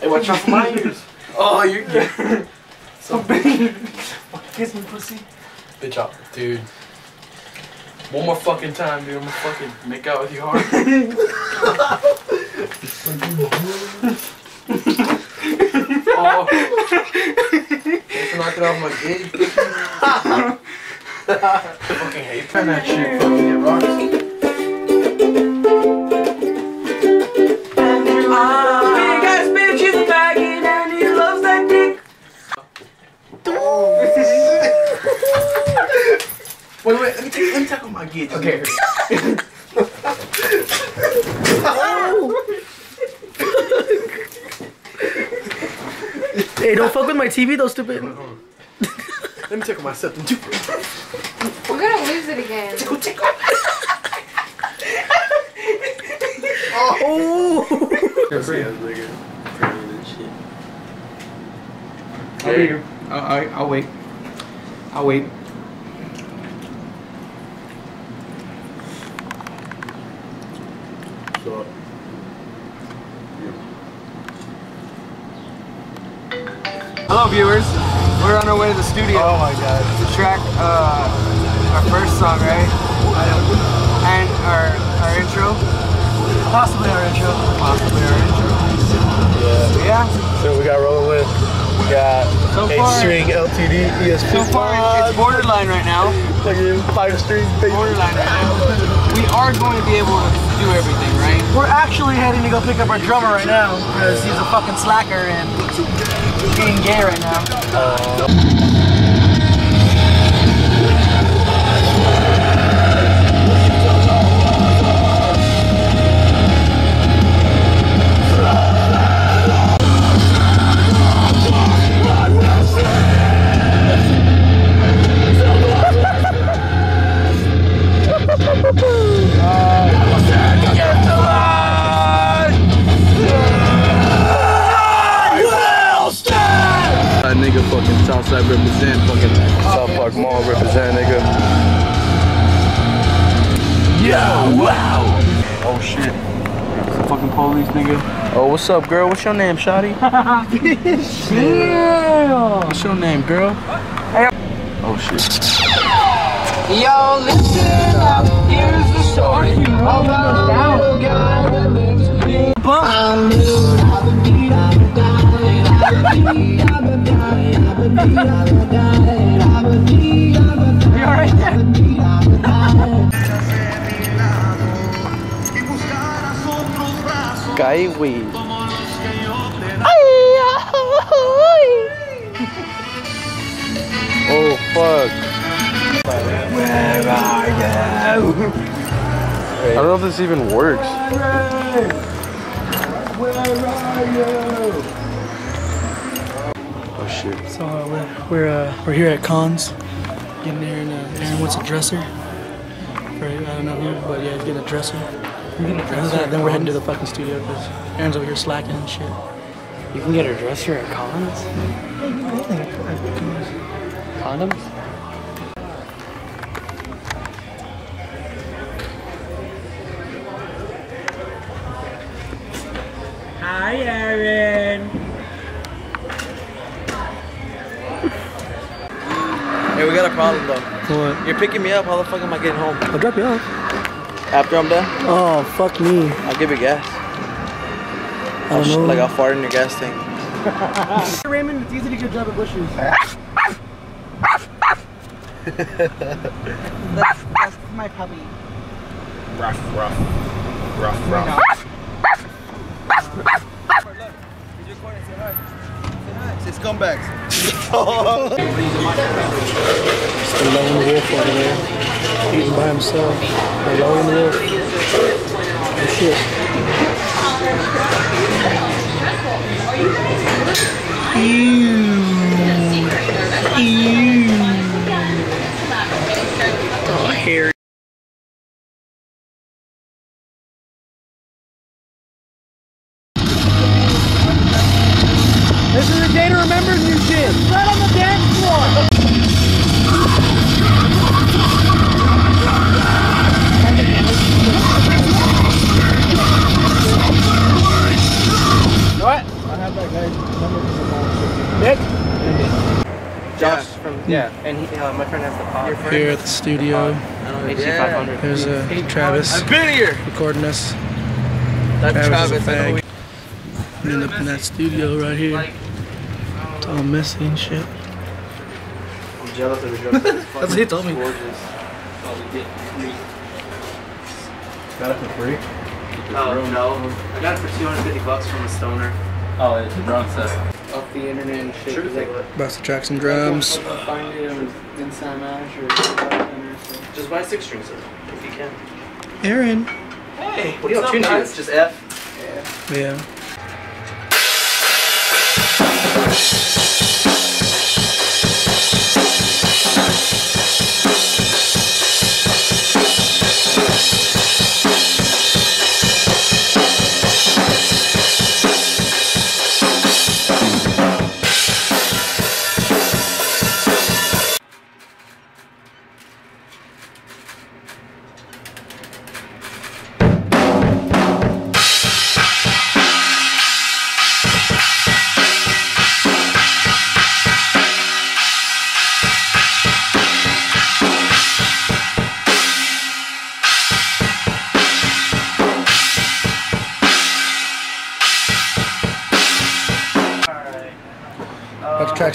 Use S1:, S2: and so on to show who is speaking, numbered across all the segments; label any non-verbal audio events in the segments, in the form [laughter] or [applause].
S1: Hey, watch out for my [laughs] ears.
S2: Oh, you're good.
S1: So big. Kiss me, pussy. Bitch out, dude. One more fucking time, dude. I'm gonna fucking make out with you hard. [laughs] oh. Thanks for knocking off my gauge. [laughs] fucking hate that shit. Fucking get rocks. Me take, let me tackle my gauge. [laughs] Okay.
S3: Hey, don't fuck with my TV though, stupid.
S1: Let me tackle my septum [laughs] too.
S4: We're gonna lose it again.
S3: Oh!
S5: I'll, be here. I'll, I'll, I'll wait. I'll wait.
S1: So,
S2: Hello, viewers. We're on our way to the studio
S1: oh my god.
S2: to track uh, our first song, right? And our our intro,
S3: Possibly our intro.
S2: possibly our intro.
S1: Yeah.
S2: So, yeah.
S1: So we got rolling with. We got
S2: So
S1: eight
S2: far-
S1: string LTD ESP.
S2: So far, it's borderline right now.
S1: Five string.
S2: Borderline right now. We are going to be able to do everything, right?
S3: We're actually heading to go pick up our drummer right now because he's a fucking slacker and he's being gay right now.
S2: That what's up, girl? What's your name, Shotty? What's your name, girl? Oh shit. Yo, listen up. Here's the story.
S3: You alright there?
S2: Caí, güey. Fuck. Where are you? I don't know if this even works. Where are you? Oh shit.
S3: So uh, we're we're, uh, we're here at Cons, getting there, and uh, Aaron wants a dresser. Right, I don't know who, but yeah, he's getting a dresser. We're getting a dresser. Then we're heading to the fucking studio because Aaron's over here slacking and shit.
S5: You can get a dresser at Collins? Condoms? Hi, Aaron.
S2: Hey, we got a problem though.
S3: What?
S2: You're picking me up. How the fuck am I getting home?
S3: I'll drop you off.
S2: After I'm done,
S3: Oh fuck me.
S2: I'll give you gas.
S3: I don't know.
S2: Like I'll fart in your gas tank. [laughs]
S3: Raymond, it's easy to get a job at Bush's. [laughs]
S2: That's, that's my puppy.
S1: Rough, rough. Rough, rough.
S2: Say scumbags.
S3: It's the lone wolf over there, eating by himself. The lone wolf. Oh shit. Oh, hair This is the day to remember new shit. Right on the dance floor. What? I have that guy's number for the Nick? Josh.
S2: Yeah, and he, uh, my friend has the pod.
S3: Here at the studio.
S2: HD500.
S3: There's uh, Travis
S6: been here.
S3: recording us.
S6: That's
S3: Travis is a
S6: I know.
S3: We end up in that studio right here. It's all messy and shit.
S2: I'm jealous of the drug. [laughs]
S3: That's what he told me.
S2: Gorgeous.
S6: Got it for free.
S2: Oh, no. I got it for 250 bucks from a stoner.
S6: Oh, it's a drum set.
S2: Off the internet and shit.
S6: True thing.
S3: About to track some drums.
S2: Find it on Inside Mash or Just buy six strings if you can.
S3: Aaron.
S2: Hey, what do you tune to? It's just F.
S3: Yeah. About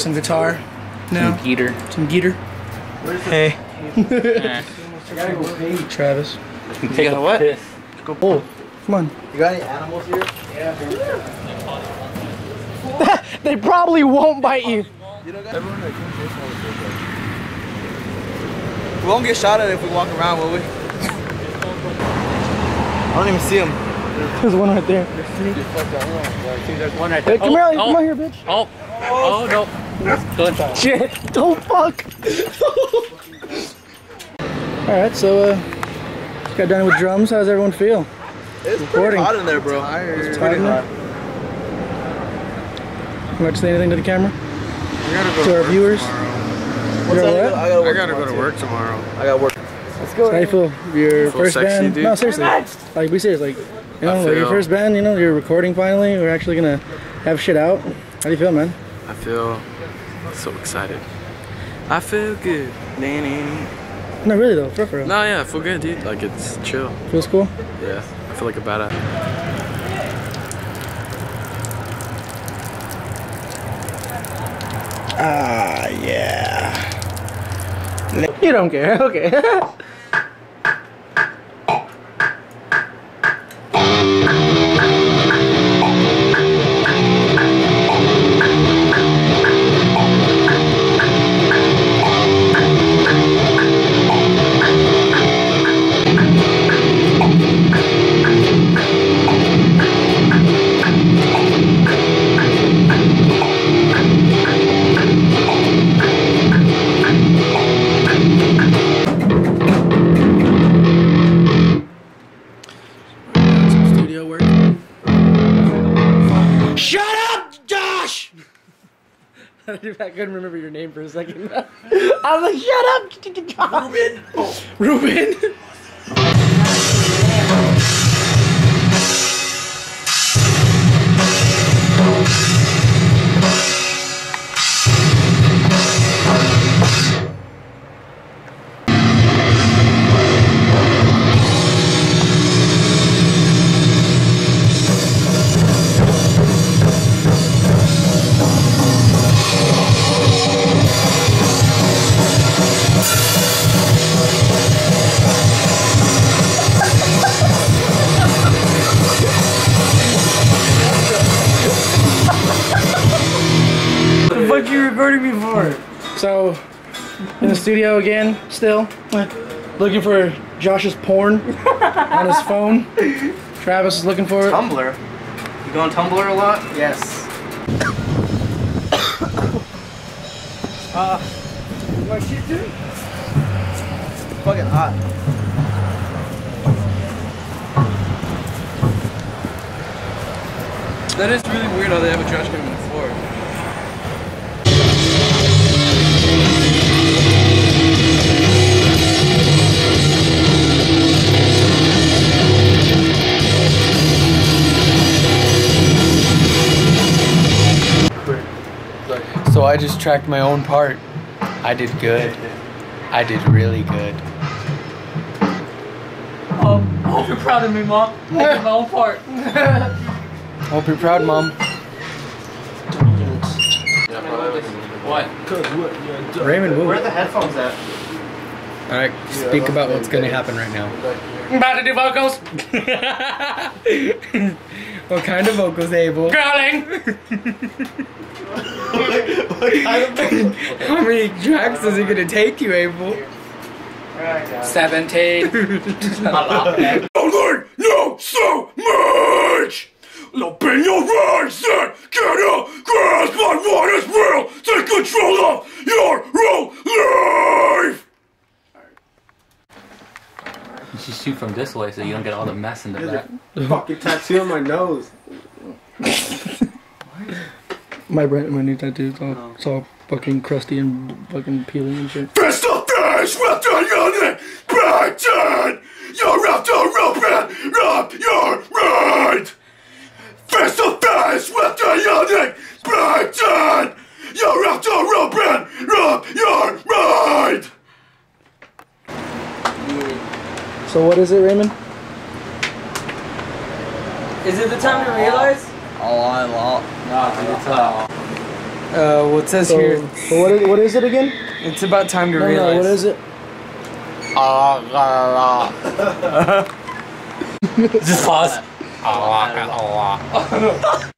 S3: some guitar now.
S1: Eater.
S3: Some Geeter.
S1: Hey. [laughs]
S3: Travis.
S1: You Take a what?
S3: Go pull. Come on.
S6: You got any animals here? [laughs]
S3: They probably won't bite you.
S6: We won't get shot at if we walk around, will we? [laughs] I don't even see him.
S3: There's one right there.
S2: There's one right
S3: Hey,
S2: there.
S3: come here,
S2: oh,
S3: come on here, bitch.
S2: oh, oh, no. Good.
S3: Shit. Don't fuck. All right, so uh, got done with drums. How does everyone feel?
S6: It's
S3: Recording.
S6: pretty hot in there, bro.
S3: It's hot in there. You want to say anything to the camera? To our viewers?
S6: What's
S3: You're
S6: that?
S3: what?
S6: I gotta.
S1: I gotta go to work tomorrow.
S6: I gotta work.
S3: So how you feel? Your
S1: Feel
S3: first
S1: sexy,
S3: band?
S1: dude.
S3: No, seriously. Like, be serious. Like, you know, like your first band. You know, you're recording finally. We're actually gonna have shit out. How do you feel, man?
S1: I feel so excited. I feel good. No,
S3: No, really though. For real, for real.
S1: yeah, I feel good, dude. Like it's chill.
S3: Feels cool.
S1: Yeah, I feel like a badass.
S3: Ah, yeah. You don't care. [laughs] Okay. [laughs] [laughs] I couldn't remember your name for a second. [laughs] I was like, shut up, Ruben. Oh. [laughs] Ruben.
S2: What you recording me for?
S3: So, in the studio again, still looking for Josh's porn on his [laughs] phone. Travis is looking for it.
S2: Tumblr. You go on Tumblr a lot? Yes. Ah, what's your dude?
S6: Fucking hot.
S1: That is really weird how they have a trash can
S5: So I just tracked my own part.
S2: I did good. I did really good.
S5: Um, I hope you're proud of me, Mom. I did my own part. [laughs]
S2: Hope you're proud, Mom.
S5: What?
S2: Raymond,
S6: Where are the headphones at?
S2: Alright, speak about what's gonna happen right now.
S5: I'm about to do vocals.
S2: What kind of vocals, Abel?
S5: Growling.
S2: How many tracks is it gonna take you, Abel?
S5: 17.
S7: Only know so much! Open your eyes and cannot grasp on what is real! Take control of your own life!
S5: You should shoot from this way so you don't get all the mess in the back.
S6: Fucking tattoo on my nose.
S3: My brand, my new tattoo. It's all, oh. it's all fucking crusty and fucking peeling and shit.
S7: Fist of face with the unit! Brighton! You're after open up your mind! Fist of face with the unit! Brighton! You're after open up your mind!
S3: So what is it, Raymond?
S5: Is it the time to realize?
S2: Uh, what it says
S3: So,
S2: here,
S3: so what, is, what is it again?
S2: it's about time to
S3: No,
S2: realize.
S3: no, what is it? [laughs]
S5: Just pause. [laughs]